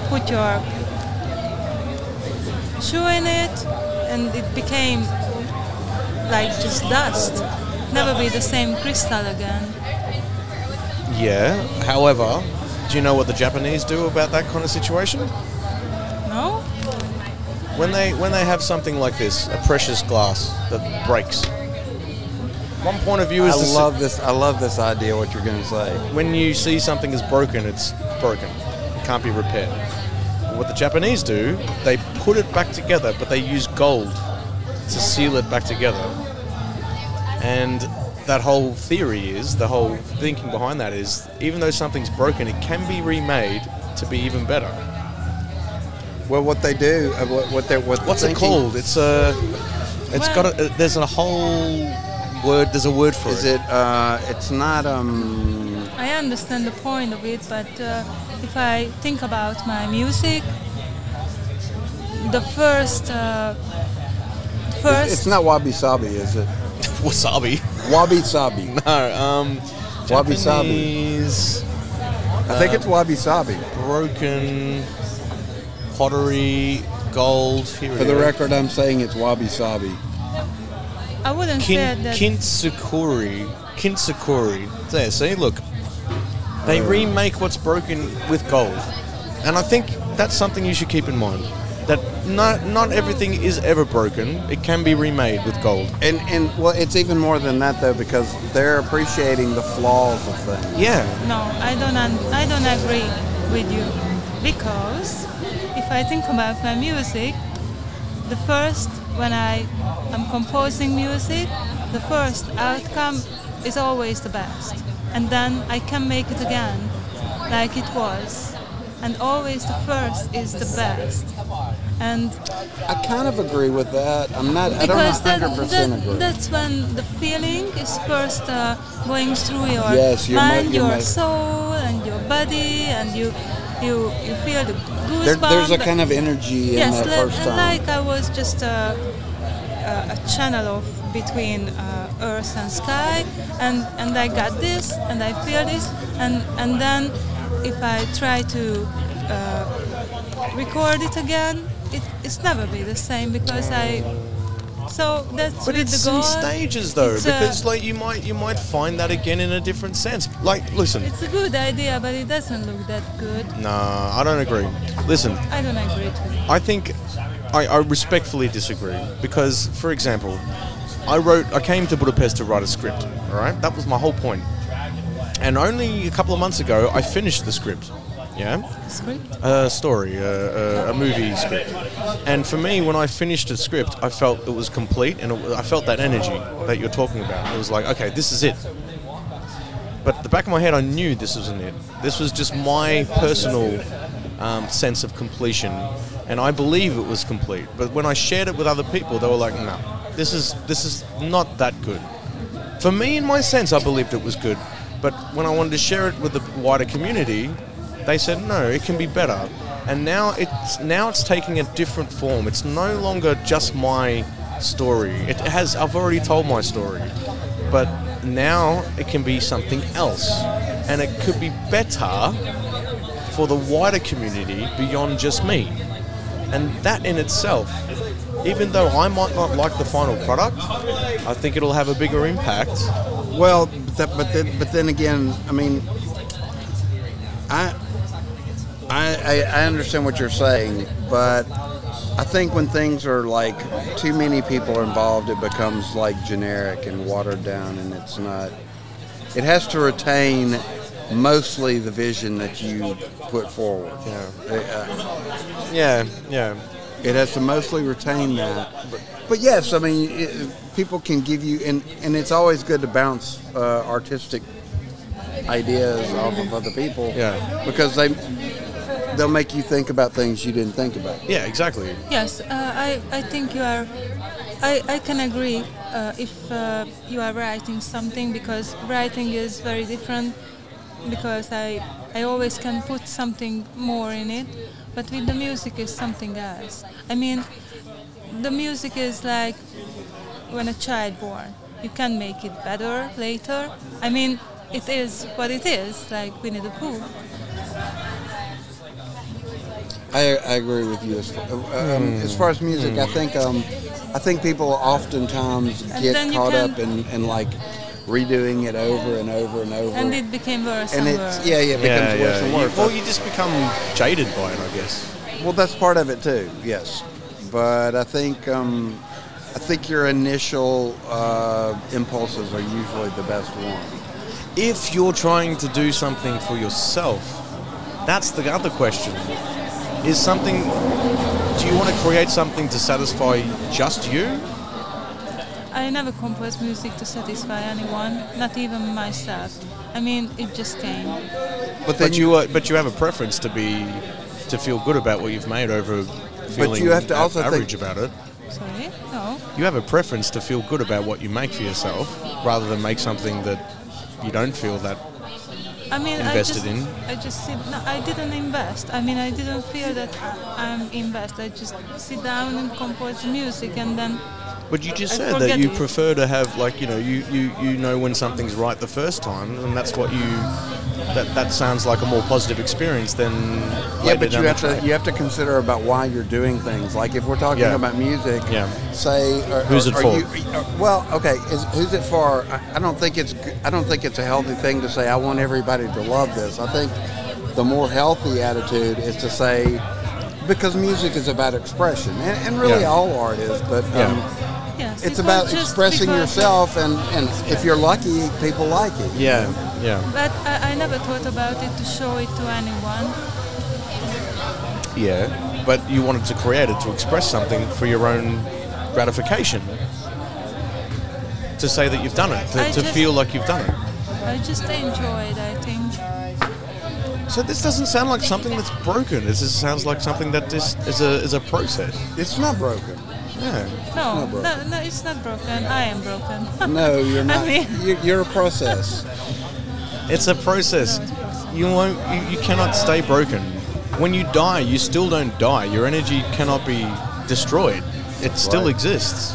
put your shoe in it and it became like just dust never be the same crystal again Yeah. However, do you know what the Japanese do about that kind of situation? no When they when they have something like this, a precious glass that breaks. One point of view is the s- love this. I love this idea. What you're going to say. when you see something is broken, it's broken. It can't be repaired. What the Japanese do, they put it back together, but they use gold to seal it back together. And that whole theory is, the whole thinking behind that is, even though something's broken, it can be remade to be even better. Well, what they do, uh, what, what they're what What's it called? It's a. It's Well- got a. There's a whole word. There's a word for Is it. it? Uh, it's not. Um, i understand the point of it but uh, if i think about my music the first uh, first it's not wabi sabi, is it? Wasabi. Wabi sabi. No. Um. Wabi sabi. Japanese I think it's wabi sabi. broken pottery, gold. Here For the go. record, I'm saying it's wabi sabi. I wouldn't say that kintsukuroi. Kintsukuroi. There, see, look. They remake what's broken with gold. And I think that's something you should keep in mind. That not, not everything is ever broken. It can be remade with gold. And and well, it's even more than that though because they're appreciating the flaws of things. Yeah. No, I don't. Un- I don't agree with you because if I think about my music, the first when I am composing music, the first outcome is always the best, and then I can make it again, like it was, and always the first is the best. And I kind of agree with that. I'm not. I don't because that, 100 percent that, agree. that's when the feeling is first uh, going through your Yes, mind, your your, soul, and your body, and you you you feel the goosebumps. There, there's a kind of energy in yes, that li- first time. like I was just a, a, a channel of between uh, earth and sky, and and I got this, and I feel this, and and then if I try to uh, record it again, it, it's never be the same because I. So that's But it's the in stages though, It's, because like you might you might find that again in a different sense. Like, listen, It's a good idea, but it doesn't look that good. nah, I don't agree. Listen, I don't agree to it. I think I, I respectfully disagree because, for example, I wrote, I came to Budapest to write a script. All right, that was my whole point. And only a couple of months ago, I finished the script. Yeah. Script? a story, a, a, a movie script. And for me, when I finished a script, I felt it was complete, and it, I felt that energy that you're talking about. It was like, okay, this is it. But the back of my head, I knew this wasn't it. This was just my personal um, sense of completion, and I believe it was complete. But when I shared it with other people, they were like, no, this is this is not that good. For me, in my sense, I believed it was good. But when I wanted to share it with the wider community, they said no, it can be better. And now it's now it's taking a different form. It's no longer just my story. It has I've already told my story, but now it can be something else, and it could be better for the wider community beyond just me. And that in itself, even though I might not like the final product, I think it'll have a bigger impact. Well, but, then, but then again, I mean, I, I, I I understand what you're saying, but I think when things are like too many people are involved, it becomes like generic and watered down, and it's not. It has to retain mostly the vision that you put forward. Yeah. Uh, Yeah, yeah. It has to mostly retain that. But, but yes, I mean, it, people can give you, and, and it's always good to bounce uh, artistic ideas off of other people. Yeah. Because they they'll make you think about things you didn't think about. Yeah, exactly. Yes, uh, I, I think you are. I, I can agree uh, if uh, you are writing something because writing is very different because I, I always can put something more in it, but with the music is something else. I mean, the music is like when a child born. You can make it better later. I mean, it is what it is, like Winnie the Pooh. I, I agree with you. As far, um, as, far as music, I think um, I think people oftentimes get caught can- up in, in like redoing it over and over and over. And it became worse and and, it's worse. yeah, yeah, it Yeah, becomes worse yeah. and worse. well, you just become jaded by it, I guess. Well, that's part of it too. Yes, but I think um, I think your initial uh, impulses are usually the best one. If you're trying to do something for yourself, that's the other question. Is something, do you want to create something to satisfy just you? I never compose music to satisfy anyone, not even myself. I mean, it just came. But then But you, uh, but you have a preference to be, to feel good about what you've made over feeling you have to a- also think- average about it. Sorry? No. You have a preference to feel good about what you make for yourself, rather than make something that you don't feel that. I mean, Invested I just, in? I just sit. No, I didn't invest. I mean, I didn't feel that I'm invest. I just sit down and compose music, and then But you just I said that you it. prefer to have like you know you, you, you know when something's right the first time, and that's what you that that sounds like a more positive experience than yeah, but you have to you have to consider about why you're doing things. Like if we're talking Yeah. about music, Yeah. say, or, Who's or- it are for? You, well, okay, is, who's it for? I, I don't think it's I don't think it's a healthy thing to say I want everybody to love this. I think the more healthy attitude is to say because music is about expression, and, and really Yeah. all art is, but. Um, It's about expressing yourself, and, and if you're lucky, people like it. yeah, yeah, But I, I never thought about it to show it to anyone. yeah. But you wanted to create it to express something for your own gratification. To say that you've done it, to, to just- feel like you've done it. I just enjoyed. I think. So this doesn't sound like something that's broken. This just sounds like something that just is a is a process. It's not broken. Yeah. No, no, no, it's not broken. I am broken. No, you're not. I mean, you, you're a process. It's a process. You won't. You, you cannot stay broken. When you die, you still don't die. Your energy cannot be destroyed. It still Right. exists.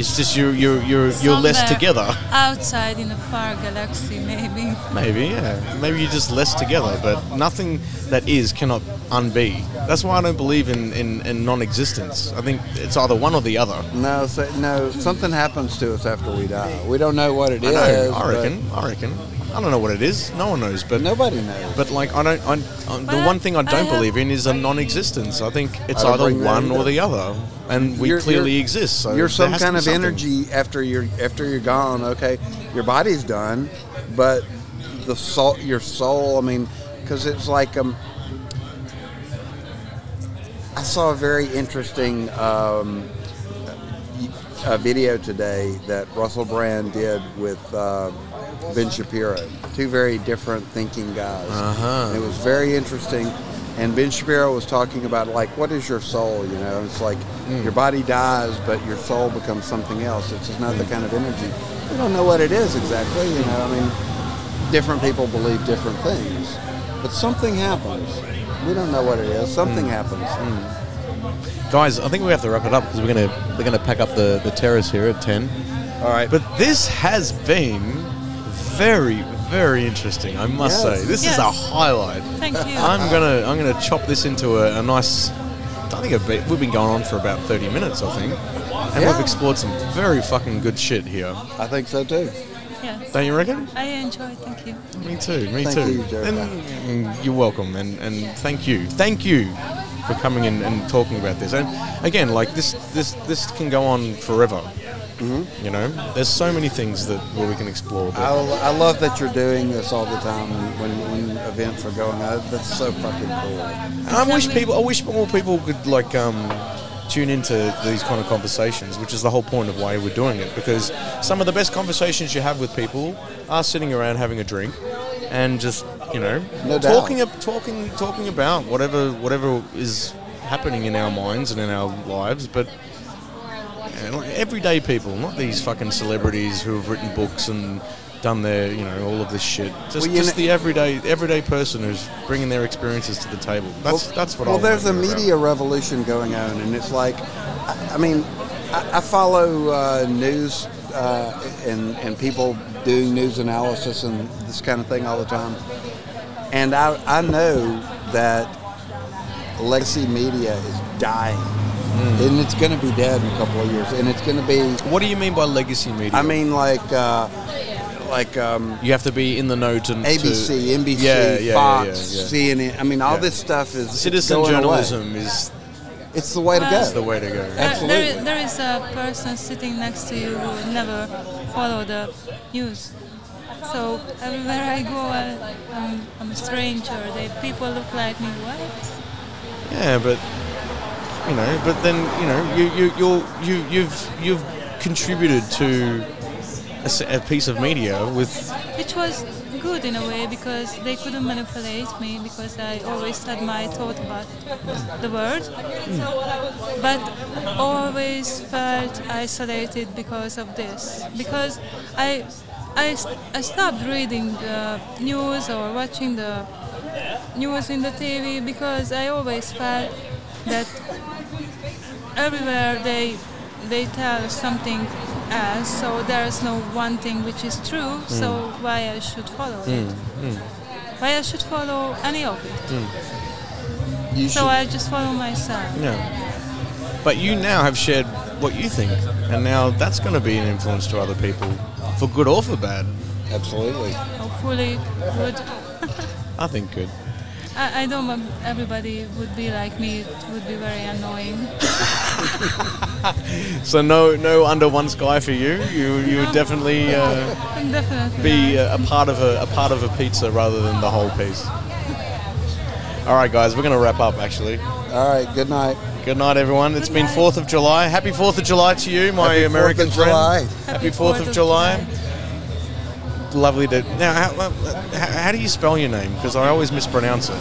It's just you're you're you're you're less together. Outside in a far galaxy, maybe. Maybe yeah. Maybe you're just less together. But nothing that is cannot unbe. That's why I don't believe in in, in non-existence. I think it's either one or the other. No, so, no, something happens to us after we die. We don't know what it I is. know. I reckon. I reckon. I don't know what it is. No one knows, but nobody knows. But like, I don't. I'm, I'm, uh, the one thing I don't I believe in is a non-existence. I think it's I either one or the other, and we you're, clearly you're, exist. So you're some kind of something. energy after you're after you're gone. Okay, your body's done, but the soul, your soul. I mean, because it's like um, I saw a very interesting um, a video today that Russell Brand did with uh, Ben Shapiro. Two very different thinking guys. Uh-huh. It was very interesting. And Ben Shapiro was talking about like, what is your soul? You know, it's like your body dies, but your soul becomes something else. It's just another kind of energy. We don't know what it is exactly. You know, I mean, different people believe different things, but something happens. We don't know what it is. Something happens. Guys, I think we have to wrap it up because we're gonna we're gonna pack up the, the terrace here at ten. All right, But this has been very very interesting. I must Yes. say, this is a highlight. Thank you. I'm gonna I'm gonna chop this into a, a nice. I think a bit, we've been going on for about 30 minutes, I think, and Yeah. we've explored some very fucking good shit here. I think so too. yes. Don't you reckon? I enjoy. Thank you. Me too. Me Thank too. You, and, and you're welcome. And, and thank you. Thank you for coming in and talking about this. And again, like this, this, this can go on forever. Mm-hmm. You know, there's so many things that where we can explore. I, I love that you're doing this all the time when, when, events are going on. That's so fucking cool. I wish people, I wish more people could like um, tune into these kind of conversations, which is the whole point of why we're doing it. Because some of the best conversations you have with people are sitting around having a drink and just you know No talking talking talking about whatever whatever is happening in our minds and in our lives, but. you know, like everyday people, not these fucking celebrities who have written books and done their, you know, all of this shit. Just, Well, just kn- the everyday, everyday person who's bringing their experiences to the table. That's that's what. Well, I there's a wanna about. media revolution going on, and it's like, I, I mean, I, I follow uh, news uh, and and people doing news analysis and this kind of thing all the time, and I I know that legacy media is dying, Hmm. and it's going to be dead in a couple of years, and it's going to be. What do you mean by legacy media? I mean, like, uh, like. Um, you have to be in the know to ABC, to, NBC, Yeah, yeah, Fox, yeah, yeah, CNN. I mean, all Yeah. this stuff is Citizen going away. journalism is It's the way to Well, go. the way to go. There- there, Absolutely. is, there is a person sitting next to you who never follow the news. So everywhere I go, I, I'm, I'm a stranger. They, people look like me. What? Yeah, but you know, but then you know, you you you're, you you've you've contributed to a, a piece of media with Which was good in a way because they couldn't manipulate me because I always had my thought about the world. But always felt isolated because of this. Because I, I, I stopped reading the news or watching the news in the TV because I always felt that everywhere they they tell something else, so there's no one thing which is true. Mm. So why I should follow mm, it? Mm. Why I should follow any of it? You So should- I just follow myself. yeah. But you now have shared what you think, and now that's going to be an influence to other people, for good or for bad. Absolutely. Hopefully, good. I think good. I, I don't want everybody would be like me. It would be very annoying. So no no under one sky for you. You you would definitely uh, Definitely. be a, a part of a, a part of a pizza rather than the whole piece. All right, guys, we're going to wrap up. Actually. All right. Good night. Good night, everyone. It's Good been. Fourth of July. Happy Fourth of July to you, my Happy American 4th of friend. July. Happy Fourth of July. Lovely to. Now, how, how, how do you spell your name? Because I always mispronounce it.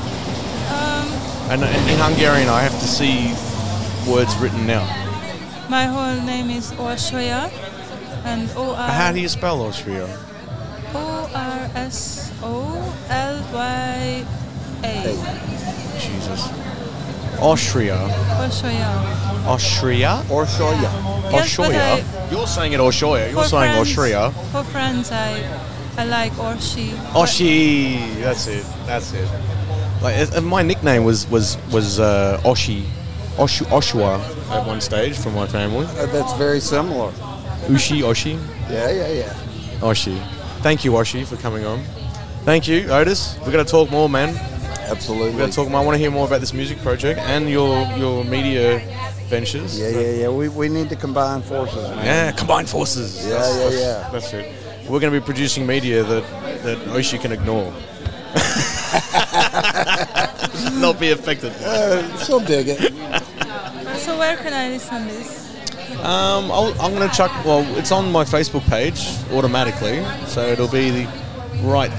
Um, And in Hungarian, I have to see words written out. my whole name is Orsolya, and O R How do you spell Austria? O R S O L Y A. Jesus. Austria. Orsolya. Austria? Or show you. Yes, but Austria. I- You're saying it Austria. You're saying friends- Austria. For friends, I I like Oshi. Oshi. That's it. That's it. Like and my nickname was was was uh, Oshi, Oshu, Oshua at one stage from my family. Uh, that's very similar. Ushi Oshi Yeah, yeah, yeah. Oshi. Thank you Oshi for coming on. Thank you Otis. We're gonna talk more, man. Absolutely. We're gonna talk more. I want to hear more about this music project and your your media ventures. Yeah, yeah, yeah. We, we need to combine forces, man. Yeah, combined forces. Yeah, That's- yeah, that's- yeah. That's it. We're going to be producing media that that Oshi can ignore. Not be affected. by. Uh, she'll dig it. where can I listen this? Um, I'll, I'm going to chuck. Well, it's on my Facebook page automatically, so it'll be the right.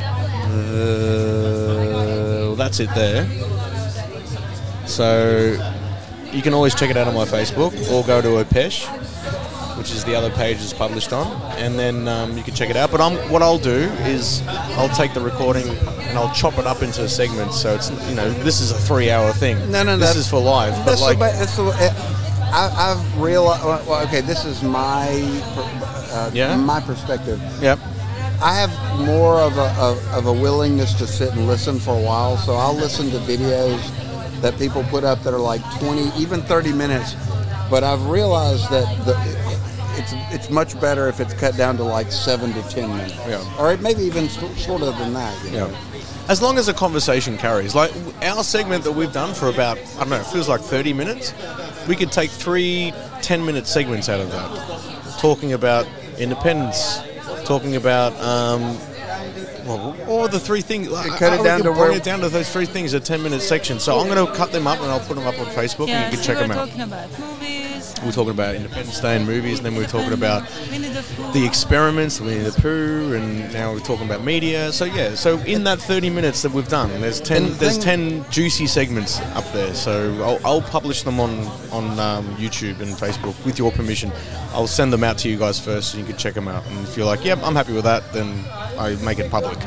Uh, that's it there. So you can always check it out on my Facebook or go to Opesh, which is the other page it's published on, and then um, you can check it out. But I'm, what I'll do is I'll take the recording and I'll chop it up into segments. So it's you know this is a three-hour thing. No, no, this that's- is for live. But This like, is, a- I, I've realized. Well, okay, this is my uh, Yeah? my perspective. yep. I have more of a, of, of a willingness to sit and listen for a while, so I'll listen to videos that people put up that are like 20, even 30 minutes. But I've realized that the, it's it's much better if it's cut down to like seven to 10 minutes, Yeah. or maybe even shorter than that. You know? Yeah. As long as the conversation carries. Like our segment that we've done for about, I don't know, it feels like 30 minutes. We could take three 10 minute segments out of that. Talking about independence, talking about, um, well, all the three things. cut it I- I down to boil where- it down to those three things, a 10 minute section. So I'm going to cut them up and I'll put them up on Facebook Yes, and you can we check them out. Movies. We're talking about Independence Day and movies, and then we're talking about the experiments, Winnie the Pooh, and now we're talking about media. So yeah, so in that 30 minutes that we've done, there's 10 there's 10 juicy segments up there. So I'll, I'll publish them on on um, YouTube and Facebook with your permission. I'll send them out to you guys first, so you can check them out. And if you're like, yep, I'm happy with that, then I make it public.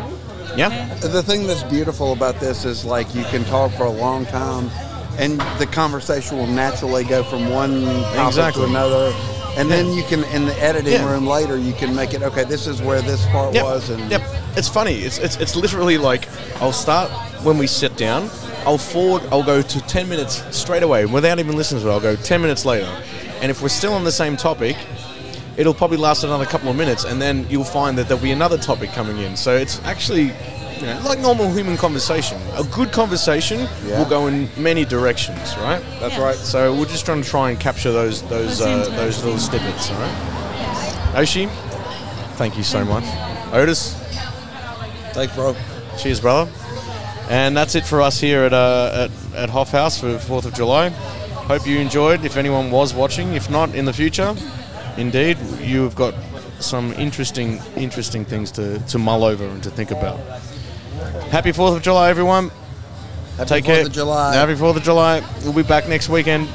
Yeah. The thing that's beautiful about this is like you can talk for a long time, and the conversation will naturally go from one topic Exactly. to another, and then you can in the editing Yeah. room later you can make it okay. This is where this part Yep. was, and yep. It's funny. It's, it's it's literally like I'll start when we sit down. I'll forward. I'll go to ten minutes straight away without even listening to it. I'll go ten minutes later, and if we're still on the same topic, it'll probably last another couple of minutes, and then you'll find that there'll be another topic coming in. So it's actually. You know, like normal human conversation, a good conversation Yeah. will go in many directions, right? that's Yes. right. So we're just trying to try and capture those those Those uh, those little snippets, all right? Oshi, thank you so much. Otis, Thanks, bro. cheers, brother. And that's it for us here at uh, at, at Hoff House for Fourth of July. Hope you enjoyed. If anyone was watching, if not, in the future, indeed, you have got some interesting interesting things to, to mull over and to think about. Happy Fourth of July, everyone. Happy Take 4th care. of July. Happy Fourth of July. We'll be back next weekend.